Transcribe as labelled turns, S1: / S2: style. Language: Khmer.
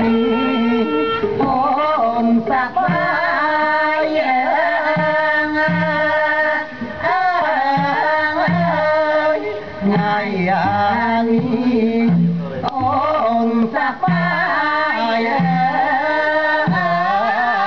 S1: នេះអូនសប្បាយអើអើថ្ងៃនេះអូនសប្បាយ